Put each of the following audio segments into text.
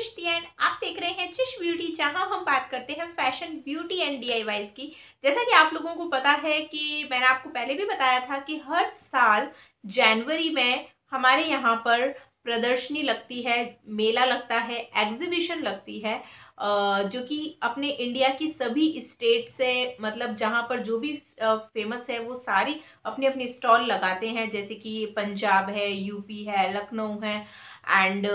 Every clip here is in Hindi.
आप देख रहे हैं चिश ब्यूटी, जहाँ हम बात करते हैं फ़ैशन, ब्यूटी एंड डी की। जैसा कि आप लोगों को पता है कि मैंने आपको पहले भी बताया था कि हर साल जनवरी में हमारे यहाँ पर प्रदर्शनी लगती है, मेला लगता है एग्जीबिशन लगती है जो कि अपने इंडिया की सभी स्टेट से मतलब जहाँ पर जो भी फ़ेमस है, वो सारी अपनी अपनी स्टॉल लगाते हैं। जैसे कि पंजाब है यूपी है, लखनऊ है एंड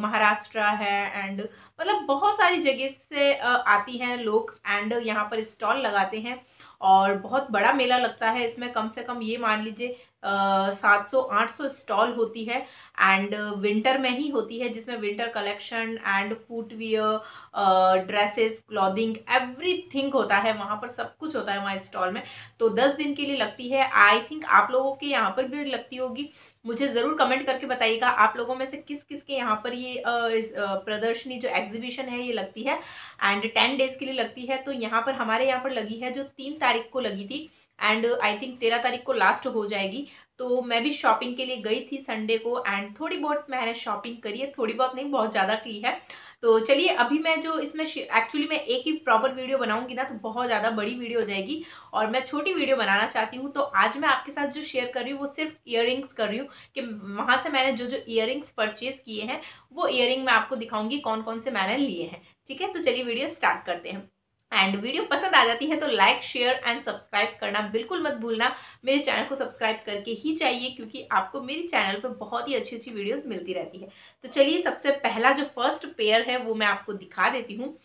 महाराष्ट्र है एंड मतलब बहुत सारी जगह से आती हैं लोग एंड यहाँ पर स्टॉल लगाते हैं, और बहुत बड़ा मेला लगता है, इसमें कम से कम ये मान लीजिए सात सौ, आठ सौ स्टॉल होती है एंड विंटर में ही होती है, जिसमें winter collection and footwear dresses clothing everything होता है, वहाँ पर सब कुछ होता है वहाँ स्टॉल में। तो दस दिन के लिए लगती है। आई थिंक आप लोगों के यहाँ पर भीड़ लगती होगी। मुझे ज़रूर कमेंट करके बताइएगा, आप लोगों में से किस किस के यहाँ पर ये प्रदर्शनी जो एग्जीबिशन है, ये लगती है? एंड टेन डेज़ के लिए लगती है तो यहाँ पर, हमारे यहाँ पर लगी है, जो तीन तारीख को लगी थी। एंड आई थिंक तेरह तारीख को लास्ट हो जाएगी। तो मैं भी शॉपिंग के लिए गई थी संडे को एंड थोड़ी बहुत मैंने शॉपिंग करी है, थोड़ी बहुत नहीं, बहुत ज़्यादा की है। तो चलिए, अभी मैं जो इसमें एक्चुअली मैं एक ही प्रॉपर वीडियो बनाऊँगी ना तो बहुत ज़्यादा बड़ी वीडियो हो जाएगी। और मैं छोटी वीडियो बनाना चाहती हूँ तो आज मैं आपके साथ जो शेयर कर रही हूँ, वो सिर्फ़ इयर कर रही हूँ कि वहाँ से मैंने जो जो इयर परचेज किए हैं, वो इयर मैं आपको दिखाऊँगी कौन कौन से मैंने लिए हैं। ठीक है? तो चलिए वीडियो स्टार्ट करते हैं। एंड वीडियो पसंद आ जाती है तो लाइक, शेयर एंड सब्सक्राइब करना बिल्कुल मत भूलना। मेरे चैनल को सब्सक्राइब करके ही चाहिए क्योंकि आपको मेरे चैनल पर बहुत ही अच्छी अच्छी वीडियोज़ मिलती रहती है। तो चलिए, सबसे पहला जो फ़र्स्ट पेयर है वो मैं आपको दिखा देती हूँ।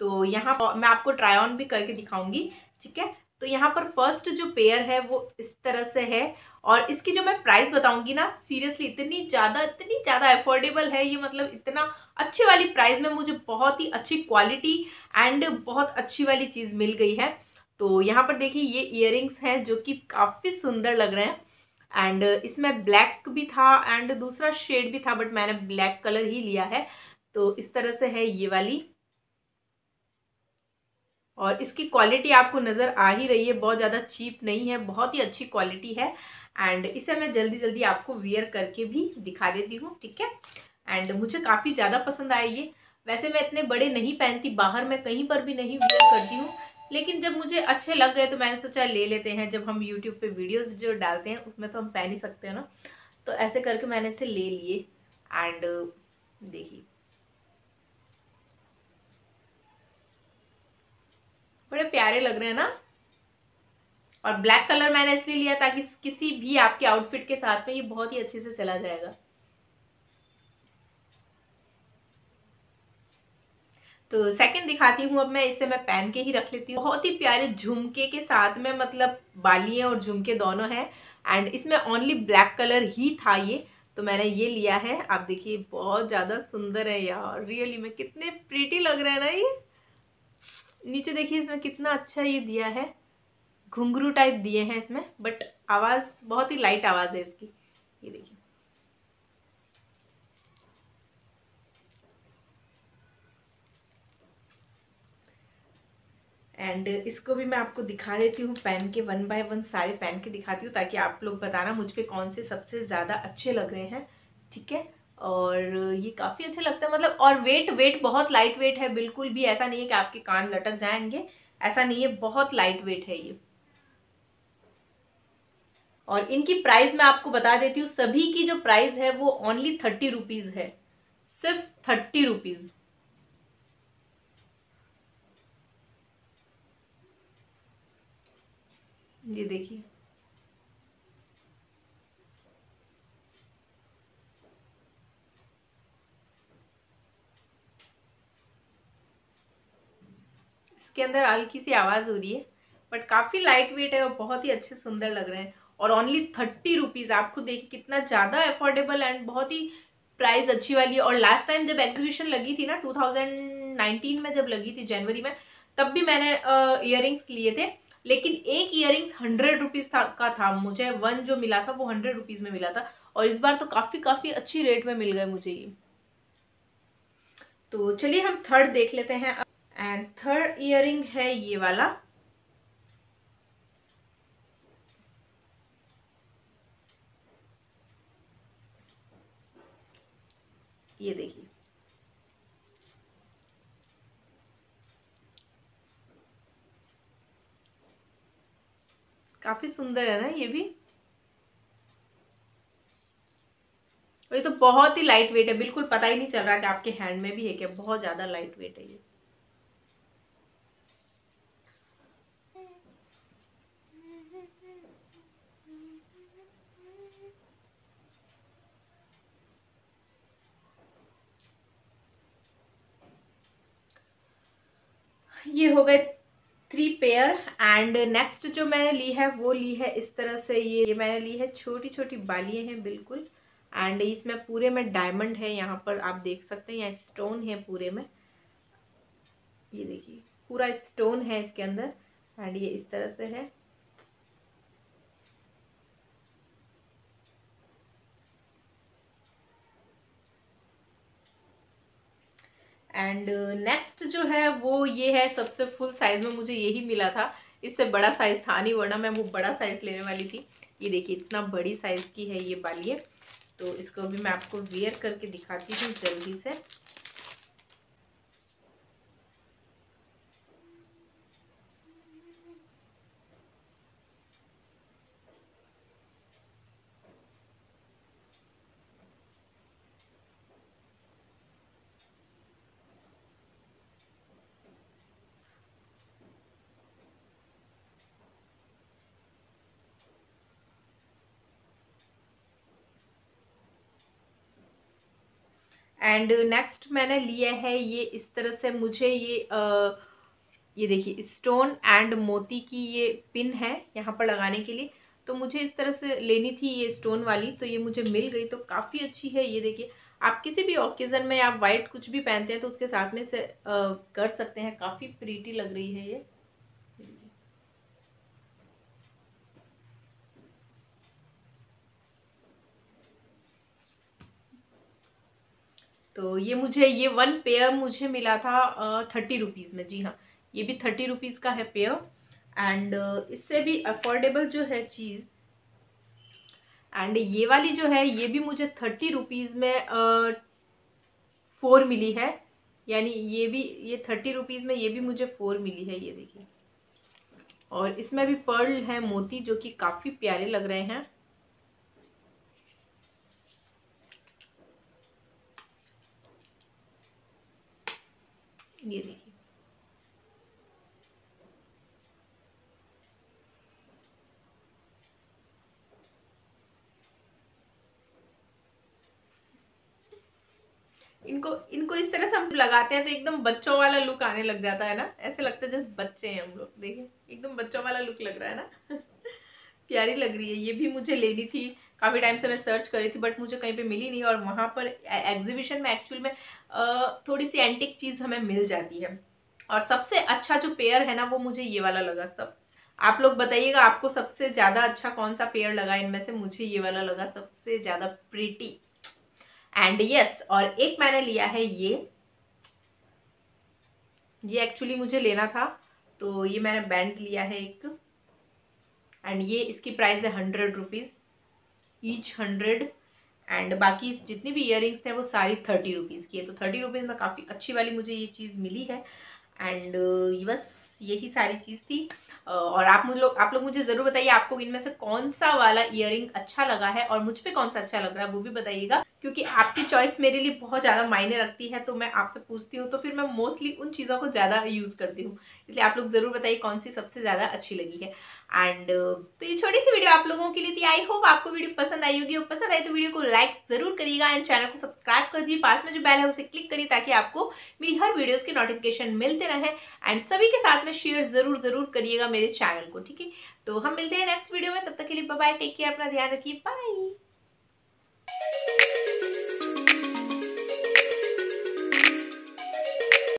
तो यहाँ मैं आपको ट्राई ऑन भी करके दिखाऊँगी, ठीक है? तो यहाँ पर फ़र्स्ट जो पेयर है वो इस तरह से है और इसकी जो मैं प्राइस बताऊँगी ना सीरियसली इतनी ज़्यादा इतनी ज़्यादा अफोर्डेबल है ये मतलब इतना अच्छी वाली प्राइस में मुझे बहुत ही अच्छी क्वालिटी एंड बहुत अच्छी वाली चीज़ मिल गई है। तो यहाँ पर देखिए, ये इयर हैं जो कि काफ़ी सुंदर लग रहे हैं। एंड इसमें ब्लैक भी था एंड दूसरा शेड भी था बट मैंने ब्लैक कलर ही लिया है। तो इस तरह से है ये वाली। और इसकी क्वालिटी आपको नज़र आ ही रही है, बहुत ज़्यादा चीप नहीं है, बहुत ही अच्छी क्वालिटी है एंड इसे मैं जल्दी जल्दी आपको वियर करके भी दिखा देती हूँ, ठीक है? एंड मुझे काफ़ी ज़्यादा पसंद आए ये। वैसे मैं इतने बड़े नहीं पहनती, बाहर मैं कहीं पर भी नहीं वियर करती हूँ, लेकिन जब मुझे अच्छे लग गए तो मैंने सोचा ले लेते हैं, जब हम यूट्यूब पे वीडियोस जो डालते हैं, उसमें तो हम पहन ही सकते हैं ना। तो ऐसे करके मैंने इसे ले लिए एंड देखिए। बड़े प्यारे लग रहे हैं ना। और ब्लैक कलर मैंने इसलिए लिया ताकि किसी भी आपके आउटफिट के साथ में ये बहुत ही अच्छे से चला जाएगा। तो सेकंड दिखाती हूँ, अब मैं इसे मैं पहन के ही रख लेती हूँ। बहुत ही प्यारे झुमके के साथ में मतलब बालियाँ और झुमके दोनों हैं। एंड इसमें ओनली ब्लैक कलर ही था ये तो मैंने ये लिया है। आप देखिए, बहुत ज़्यादा सुंदर है यार। रियली में कितने प्रीटी लग रहे हैं ना ये। नीचे देखिए, इसमें कितना अच्छा ये दिया है। घुंघरू टाइप दिए हैं इसमें बट आवाज़, बहुत ही लाइट आवाज़ है इसकी। ये देखिए। एंड इसको भी मैं आपको दिखा देती हूँ पेन के वन बाय वन सारे पेन के दिखाती हूँ, ताकि आप लोग बताना मुझ पर कौन से सबसे ज़्यादा अच्छे लग रहे हैं, ठीक है? और ये काफ़ी अच्छा लगता है। मतलब और वेट वेट बहुत लाइट वेट है। बिल्कुल भी ऐसा नहीं है कि आपके कान लटक जाएँगे। ऐसा नहीं है, बहुत लाइट वेट है ये। और इनकी प्राइस मैं आपको बता देती हूँ। सभी की जो प्राइस है, वो ओनली थर्टी रुपीज़ है। सिर्फ़ थर्टी रुपीज़ ये देखिए। इसके अंदर हल्की सी आवाज़ हो रही है बट काफ़ी लाइट वेट है और बहुत ही अच्छे सुंदर लग रहे हैं। और ओनली थर्टी रुपीज़ आप खुद देखिए कितना ज़्यादा अफोर्डेबल एंड बहुत ही प्राइस अच्छी वाली है। और लास्ट टाइम जब एग्जीबिशन लगी थी ना 2019 में जब लगी थी, जनवरी में, तब भी मैंने इयर लिए थे। लेकिन एक इयर हंड्रेड रुपीज़ था, का था। मुझे वन जो मिला था, वो हंड्रेड रुपीज़ में मिला था। और इस बार तो काफ़ी काफ़ी अच्छी रेट में मिल गए मुझे ये। तो चलिए हम थर्ड देख लेते हैं। एंड थर्ड इयर है ये वाला। ये देखिए। काफ़ी सुंदर है ना ये भी? और ये तो बहुत ही लाइट वेट है, बिल्कुल पता ही नहीं चल रहा कि आपके हैंड में भी है क्या? बहुत ज़्यादा लाइट वेट है ये। ये हो गए थ्री पेयर एंड नेक्स्ट जो मैंने ली है, वो ली है इस तरह से ये ये मैंने ली है छोटी छोटी बालियाँ हैं बिल्कुल एंड इसमें पूरे में डायमंड है यहाँ पर आप देख सकते हैं यहाँ स्टोन है पूरे में। ये देखिए, पूरा स्टोन है इसके अंदर एंड ये इस तरह से है। एंड नेक्स्ट जो है, वो ये है, सबसे फुल साइज़ में मुझे यही मिला था। इससे बड़ा साइज़ था नहीं, वरना मैं वो बड़ा साइज़ लेने वाली थी। ये देखिए, इतना बड़ी साइज़ की है ये बालिए तो इसको भी मैं आपको वेयर करके दिखाती हूँ जल्दी से। एंड नेक्स्ट मैंने लिया है ये इस तरह से मुझे ये आ, ये देखिए स्टोन एंड मोती की ये पिन है यहाँ पर लगाने के लिए। तो मुझे इस तरह से लेनी थी ये स्टोन वाली तो ये मुझे मिल गई तो काफ़ी अच्छी है ये देखिए। आप किसी भी ओकेज़न में आप वाइट कुछ भी पहनते हैं तो उसके साथ में से आ, कर सकते हैं। काफ़ी प्रीटी लग रही है ये। तो ये मुझे, ये वन पेयर मुझे मिला था थर्टी रुपीज़ में। जी हाँ ये भी थर्टी रुपीज़ का है पेयर एंड इससे भी अफोर्डेबल जो है चीज़ एंड ये वाली जो है, ये भी मुझे थर्टी रुपीज़ में फोर मिली है। यानी ये भी, ये थर्टी रुपीज़ में ये भी मुझे फोर मिली है, ये देखिए। और इसमें भी पर्ल है मोती जो कि काफ़ी प्यारे लग रहे हैं। ये देखिए इनको इनको इस तरह से हम लगाते हैं तो एकदम बच्चों वाला लुक आने लग जाता है ना? ऐसे लगता है जैसे बच्चे हैं हम लोग, देखिए, एकदम बच्चों वाला लुक लग रहा है ना? प्यारी लग रही है। ये भी मुझे लेनी थी। काफ़ी टाइम से मैं सर्च करी थी बट मुझे कहीं पे मिली नहीं और वहाँ पर एग्जीबिशन में एक्चुअल में थोड़ी सी एंटिक चीज़ हमें मिल जाती है। और सबसे अच्छा जो पेयर है ना, वो मुझे ये वाला लगा सब। आप लोग बताइएगा, आपको सबसे ज़्यादा अच्छा कौन सा पेयर लगा? इनमें से मुझे ये वाला लगा सबसे ज़्यादा प्रीटी एंड यस और एक मैंने लिया है ये। ये एक्चुअली मुझे लेना था तो ये मैंने बैंड लिया है एक। एंड ये इसकी प्राइस है hundred rupees each hundred and बाकी जितनी भी इयर थे वो सारी थर्टी रुपीज़ की है। तो थर्टी रुपीज़ में काफ़ी अच्छी वाली मुझे ये चीज़ मिली है एंड बस यही सारी चीज़ थी। और आप मुझे लोग आप लोग मुझे ज़रूर बताइए आपको इनमें से कौन सा वाला इयर अच्छा लगा है और मुझ पर कौन सा अच्छा लग रहा है, वो भी बताइएगा। क्योंकि आपकी चॉइस मेरे लिए बहुत ज़्यादा मायने रखती है तो मैं आपसे पूछती हूँ तो फिर मैं मोस्टली उन चीज़ों को ज़्यादा यूज़ करती हूँ। इसलिए आप लोग ज़रूर बताइए कौन सी सबसे ज़्यादा अच्छी लगी है। एंड uh, तो ये छोटी सी वीडियो आप लोगों के लिए थी। आई होप आपको वीडियो पसंद आई होगी। और पसंद आई तो वीडियो को लाइक ज़रूर करिएगा एंड चैनल को सब्सक्राइब कर दीजिए। पास में जो बेल है उसे क्लिक करिए ताकि आपको मेरी हर वीडियोस के नोटिफिकेशन मिलते रहे। एंड सभी के साथ में शेयर ज़रूर ज़रूर करिएगा मेरे चैनल को ठीक है? तो हम मिलते हैं नेक्स्ट वीडियो में। तब तक के लिए बाय टेक केयर अपना ध्यान रखिए। बाय